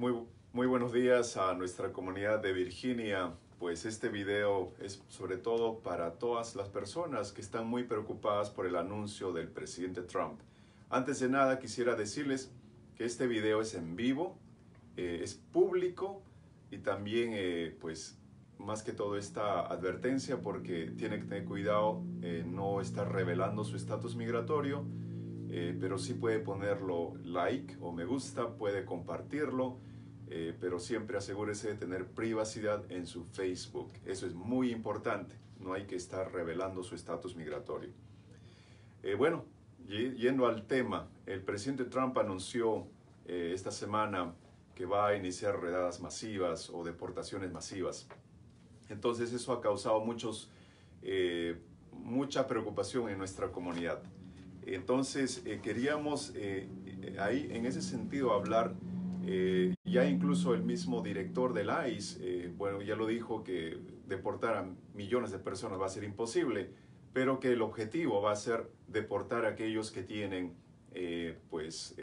Muy, muy buenos días a nuestra comunidad de Virginia. Pues este video es sobre todo para todas las personas que están muy preocupadas por el anuncio del presidente Trump. Antes de nada quisiera decirles que este video es en vivo, eh, es público y también eh, pues más que todo esta advertencia porque tiene que tener cuidado eh, no estar revelando su estatus migratorio, eh, pero sí puede ponerlo like o me gusta, puede compartirlo, eh, pero siempre asegúrese de tener privacidad en su Facebook. Eso es muy importante, no hay que estar revelando su estatus migratorio. Eh, bueno, yendo al tema, el presidente Trump anunció eh, esta semana que va a iniciar redadas masivas o deportaciones masivas. Entonces eso ha causado muchos, eh, mucha preocupación en nuestra comunidad. Entonces eh, queríamos eh, ahí en ese sentido hablar, eh, ya incluso el mismo director del ICE, eh, bueno, ya lo dijo que deportar a millones de personas va a ser imposible, pero que el objetivo va a ser deportar a aquellos que tienen eh, pues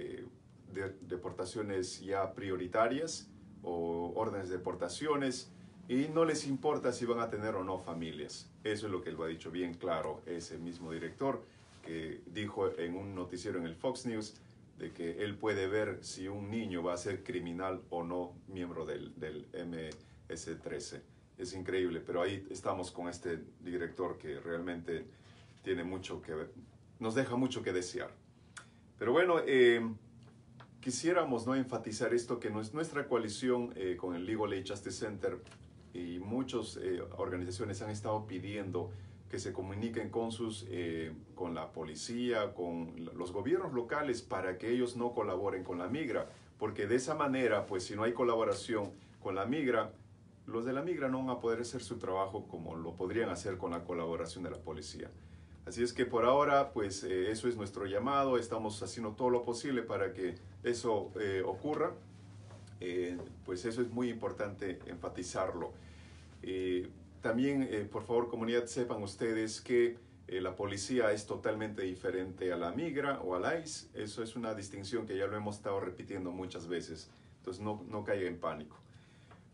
de- deportaciones ya prioritarias o órdenes de deportaciones y no les importa si van a tener o no familias. Eso es lo que lo ha dicho bien claro ese mismo director que dijo en un noticiero en el Fox News de que él puede ver si un niño va a ser criminal o no miembro del, del MS-13. Es increíble, pero ahí estamos con este director que realmente tiene mucho que nos deja mucho que desear. Pero bueno, eh, quisiéramos no enfatizar esto que nues- nuestra coalición eh, con el Legal Aid Justice Center y muchas eh, organizaciones han estado pidiendo que se comuniquen con sus eh, con la policía, con los gobiernos locales para que ellos no colaboren con la migra, porque de esa manera, pues si no hay colaboración con la migra, los de la migra no van a poder hacer su trabajo como lo podrían hacer con la colaboración de la policía. Así es que por ahora, pues eh, eso es nuestro llamado, estamos haciendo todo lo posible para que eso eh, ocurra. Eh, pues eso es muy importante enfatizarlo. También, eh, por favor, comunidad, sepan ustedes que eh, la policía es totalmente diferente a la migra o al ICE. Eso es una distinción que ya lo hemos estado repitiendo muchas veces. Entonces, no, no caiga en pánico.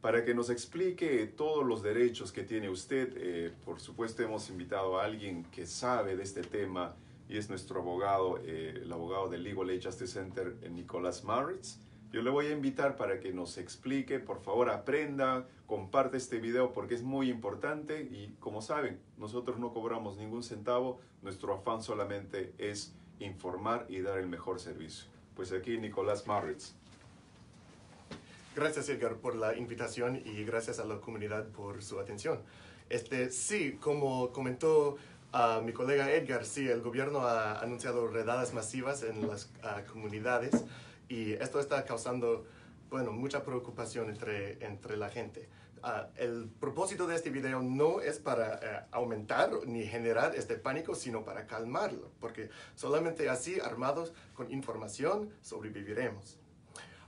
Para que nos explique todos los derechos que tiene usted, eh, por supuesto hemos invitado a alguien que sabe de este tema y es nuestro abogado, eh, el abogado del Legal Aid Justice Center, eh, Nicolás Maritz. Yo le voy a invitar para que nos explique, por favor aprenda, comparte este video porque es muy importante y como saben, nosotros no cobramos ningún centavo, nuestro afán solamente es informar y dar el mejor servicio. Pues aquí Nicolás Maritz. Gracias Edgar por la invitación y gracias a la comunidad por su atención. Este, sí, como comentó ah, mi colega Edgar, sí, el gobierno ha anunciado redadas masivas en las ah, comunidades y esto está causando, bueno, mucha preocupación entre, entre la gente. Ah, el propósito de este video no es para eh, aumentar ni generar este pánico, sino para calmarlo, porque solamente así, armados con información, sobreviviremos.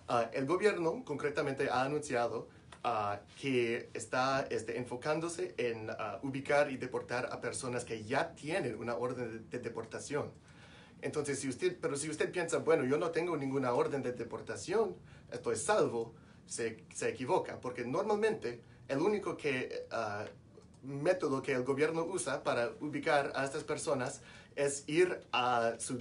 Ah, el gobierno concretamente ha anunciado ah, que está este, enfocándose en ubicar y deportar a personas que ya tienen una orden de, de deportación. Entonces, si usted, pero si usted piensa, bueno, yo no tengo ninguna orden de deportación, estoy salvo, se, se equivoca, porque normalmente el único que, ah, método que el gobierno usa para ubicar a estas personas es ir a su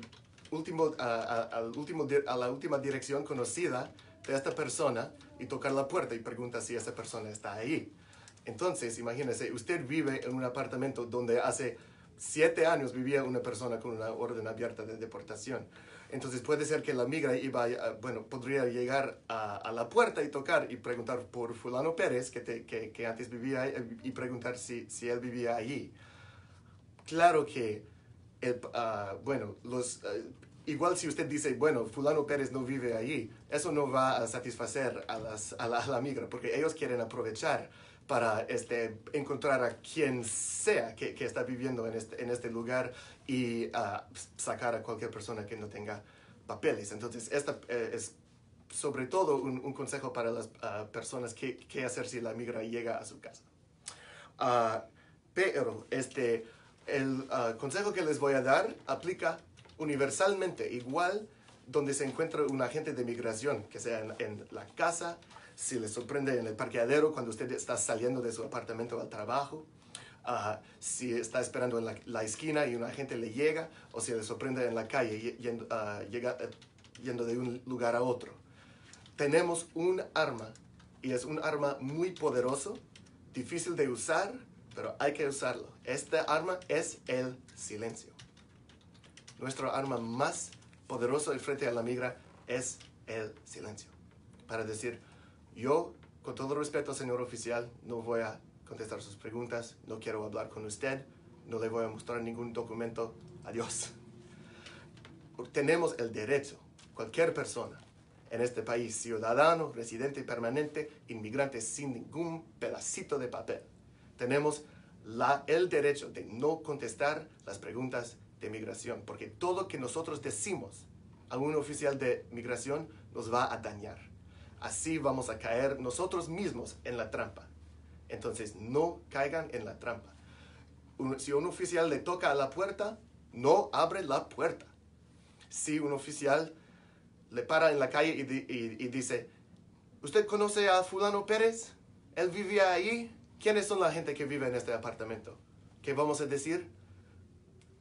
último, a, a- al último, a la última dirección conocida de esta persona y tocar la puerta y pregunta si esa persona está ahí. Entonces, imagínese, usted vive en un apartamento donde hace siete años vivía una persona con una orden abierta de deportación. Entonces puede ser que la migra iba, bueno, podría llegar a, la puerta y tocar y preguntar por fulano Pérez, que, que, antes vivía ahí, y preguntar si, si él vivía allí. Claro que, el, ah, bueno, los, ah, igual si usted dice, bueno, fulano Pérez no vive allí, eso no va a satisfacer a, la, a la migra, porque ellos quieren aprovechar para este, encontrar a quien sea que, que está viviendo en este, en este lugar y ah, sacar a cualquier persona que no tenga papeles. Entonces, esta eh, es sobre todo un, un consejo para las ah, personas que, qué hacer si la migra llega a su casa. Ah, pero este, el consejo que les voy a dar aplica universalmente, igual donde se encuentra un agente de migración, que sea en, la casa, si le sorprende en el parqueadero cuando usted está saliendo de su apartamento al trabajo, ah, si está esperando en la, esquina y un agente le llega, o si le sorprende en la calle yendo, ah, llega, eh, yendo de un lugar a otro. Tenemos un arma, y es un arma muy poderoso, difícil de usar, pero hay que usarlo. Esta arma es el silencio. Nuestra arma más poderosa frente a la migra es el silencio. Para decir, yo, con todo respeto, señor oficial, no voy a contestar sus preguntas, no quiero hablar con usted, no le voy a mostrar ningún documento, adiós. Tenemos el derecho, cualquier persona en este país, ciudadano, residente permanente, inmigrante sin ningún pedacito de papel, tenemos la, el derecho de no contestar las preguntas de migración, porque todo que nosotros decimos a un oficial de migración nos va a dañar. Así vamos a caer nosotros mismos en la trampa. Entonces, no caigan en la trampa. si un oficial le toca a la puerta, no abre la puerta. Si un oficial le para en la calle y, dice, ¿usted conoce a fulano Pérez? Él vivía ahí. ¿Quiénes son la gente que vive en este apartamento? ¿Qué vamos a decir?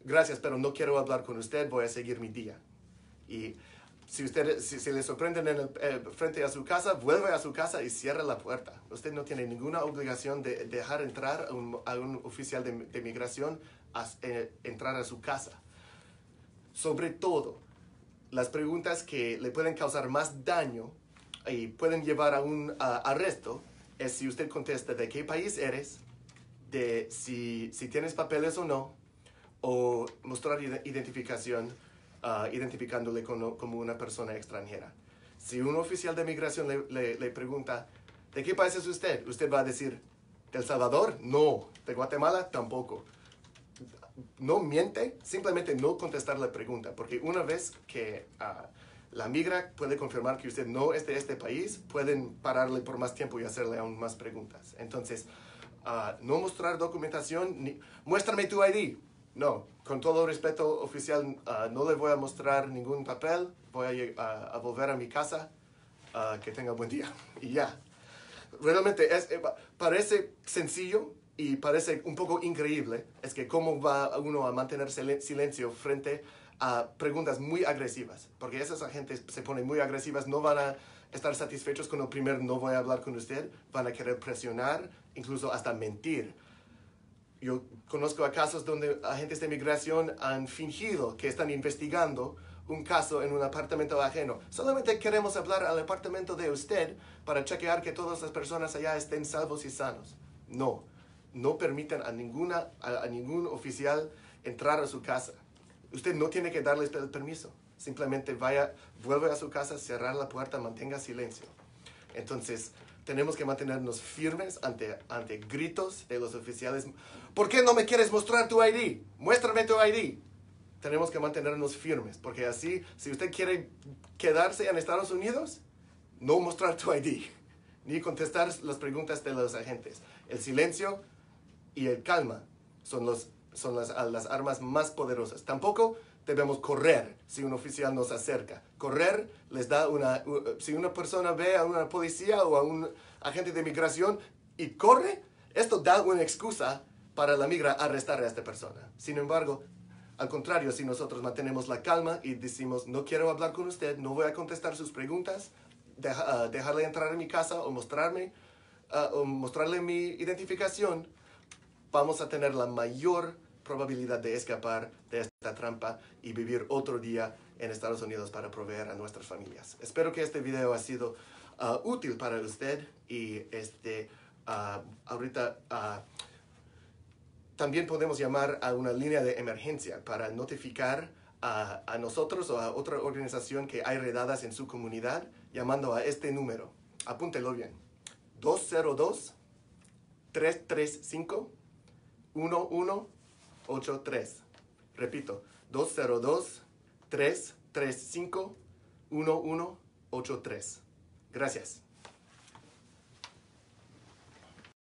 Gracias, pero no quiero hablar con usted, voy a seguir mi día. Y si usted si, le sorprenden en el, eh, frente a su casa, vuelve a su casa y cierra la puerta. Usted no tiene ninguna obligación de dejar entrar a un, oficial de, migración a eh, entrar a su casa. Sobre todo, las preguntas que le pueden causar más daño y pueden llevar a un arresto es si usted contesta de qué país eres, de si, si tienes papeles o no, o mostrar identificación uh, identificándole como, una persona extranjera. Si un oficial de migración le, pregunta, ¿de qué país es usted? Usted va a decir, ¿de El Salvador? No. ¿De Guatemala? Tampoco. No miente, simplemente no contestar la pregunta, porque una vez que uh, la migra puede confirmar que usted no es de este país, pueden pararle por más tiempo y hacerle aún más preguntas. Entonces, uh, no mostrar documentación, ni, muéstrame tu ID. No, con todo respeto oficial, ah, no le voy a mostrar ningún papel, voy a, volver a mi casa, uh, que tenga buen día. Y ya. Realmente es, eh, parece sencillo y parece un poco increíble, es que cómo va uno a mantener silencio frente a preguntas muy agresivas, porque esas agentes se ponen muy agresivas, no van a estar satisfechos con el primer no voy a hablar con usted, van a querer presionar, incluso hasta mentir yo conozco a casos donde agentes de migración han fingido que están investigando un caso en un apartamento ajeno. Solamente queremos hablar al apartamento de usted para chequear que todas las personas allá estén salvos y sanos. No, no permiten a, ninguna, a, ningún oficial entrar a su casa. Usted no tiene que darles el permiso. Simplemente vaya, vuelve a su casa, cerrar la puerta, mantenga silencio. Entonces, tenemos que mantenernos firmes ante, ante gritos de los oficiales. ¿Por qué no me quieres mostrar tu ID? Muéstrame tu ID. Tenemos que mantenernos firmes, porque así, si usted quiere quedarse en Estados Unidos, no mostrar tu ID, ni contestar las preguntas de los agentes. El silencio y el calma son, los, son las, las armas más poderosas. Tampoco debemos correr si un oficial nos acerca. Correr les da una... Si una persona ve a una policía o a un agente de migración y corre, esto da una excusa para la migra arrestar a esta persona. Sin embargo, al contrario, si nosotros mantenemos la calma y decimos, no quiero hablar con usted, no voy a contestar sus preguntas, ah, dejarle entrar en mi casa o mostrarme, ah, o mostrarle mi identificación, vamos a tener la mayor probabilidad de escapar de esta trampa y vivir otro día en Estados Unidos para proveer a nuestras familias. Espero que este video ha sido uh, útil para usted y este, uh, ahorita uh, también podemos llamar a una línea de emergencia para notificar a, a, nosotros o a otra organización que hay redadas en su comunidad llamando a este número. Apúntelo bien. 202 335 11 83. Repito, 202-335-1183. Gracias.